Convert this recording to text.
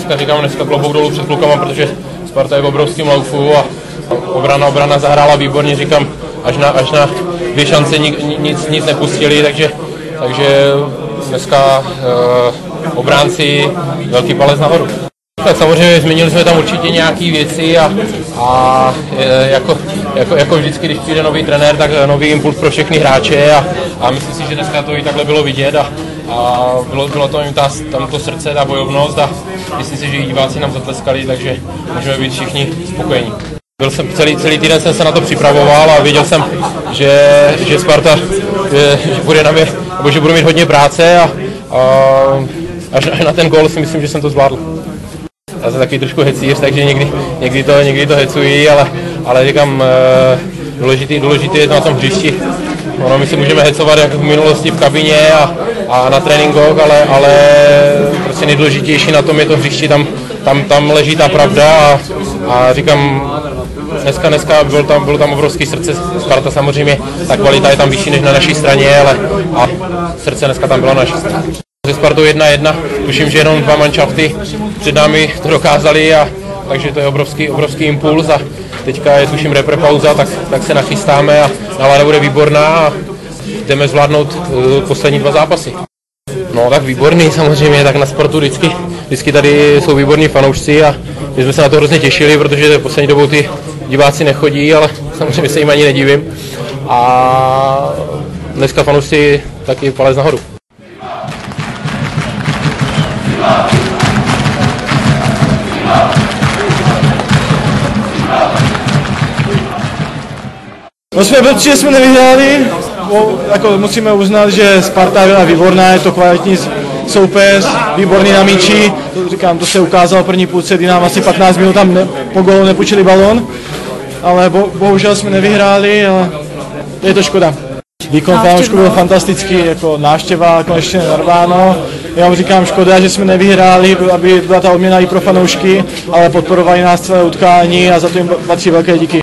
Dneska říkám dneska klobouk dolů před klukama, protože Sparta je v obrovském laufu a obrana, obrana zahrála výborně, říkám, až na, až na dvě šance nic, nic nepustili, takže, takže dneska uh, obránci velký palec nahoru. Tak samozřejmě změnili jsme tam určitě nějaké věci a, a jako, jako, jako, vždycky, když přijde nový trenér, tak nový impuls pro všechny hráče a, a myslím si, že dneska to i takhle bylo vidět a, a bylo, bylo to ta, tam to srdce, ta bojovnost a myslím si, že i diváci nám zatleskali, takže můžeme být všichni spokojení. Byl jsem celý, celý týden jsem se na to připravoval a věděl jsem, že, že Sparta že, že bude na mě, nebo že budu mít hodně práce a, a až na ten gol si myslím, že jsem to zvládl. Já jsem takový trošku hecíř, takže někdy, někdy, to, někdy to hecují, ale, ale říkám, eh, důležitý, důležitý je to na tom hřišti. Ono, my si můžeme hecovat jak v minulosti v kabině a, a na tréninkoch, ale, ale prostě nejdůležitější na tom je to hřišti, tam, tam, tam leží ta pravda a, a říkám, dneska, dneska byl tam, byl tam obrovský srdce, Sparta samozřejmě, ta kvalita je tam vyšší než na naší straně, ale a srdce dneska tam bylo na naší straně. Se Spartou 1-1, tuším, že jenom dva manšafty před námi to dokázali a takže to je obrovský, obrovský impuls a teďka je tuším repre pauza, tak, tak se nachystáme a nálada bude výborná a jdeme zvládnout uh, poslední dva zápasy. No tak výborný samozřejmě, tak na sportu vždycky, vždycky tady jsou výborní fanoušci a my jsme se na to hrozně těšili, protože poslední dobou ty diváci nechodí, ale samozřejmě se jim ani nedivím. A dneska fanoušci taky palec nahoru. No jsme blbci, že jsme nevyhráli, o, jako musíme uznat, že Sparta byla výborná, je to kvalitní soupeř, výborný na míči, to říkám, to se ukázalo první půlce, kdy nám asi 15 minut tam ne, po golu nepůjčili balon, ale bo, bohužel jsme nevyhráli, ale je to škoda. Výkon fanoušků byl fantastický, jako návštěva konečně narváno. Já vám říkám, škoda, že jsme nevyhráli, aby byla ta odměna i pro fanoušky, ale podporovali nás celé utkání a za to jim patří velké díky.